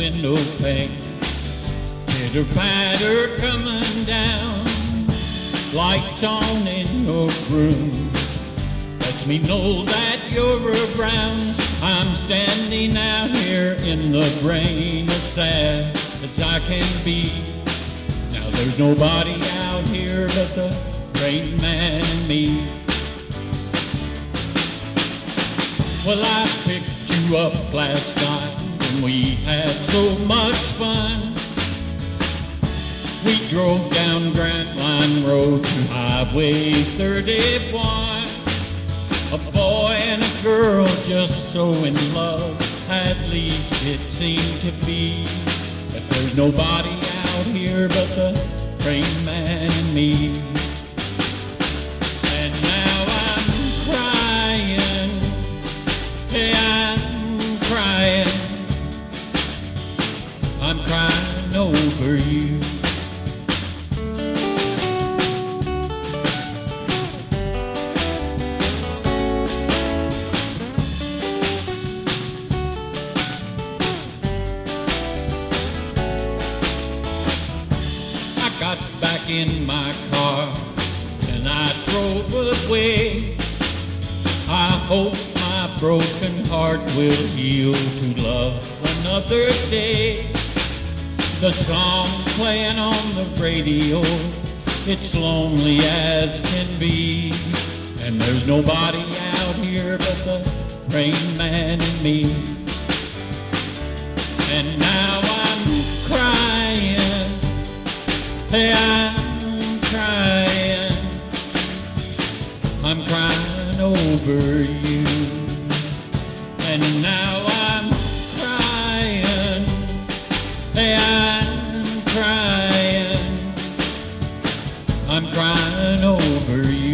window pane. Pitter patter coming down, lights on in your room. Lets me know that you're around. I'm standing out here in the rain, as sad as I can be. Now there's nobody out here but the rain man and me. Well, I picked you up last night and we had so much fun. We drove down Grant Line Road to Highway 31. A boy and a girl just so in love, at least it seemed to be. But there's nobody out here but the rain man and me. And now I'm crying, I'm crying. I'm crying over you. I got back in my car and I drove away. I hope my broken heart will heal to love another day. The song playing on the radio, it's lonely as can be. And there's nobody out here but the rain man and me. And now I'm crying, hey, I'm crying, I'm crying over you. And now I'm crying over you.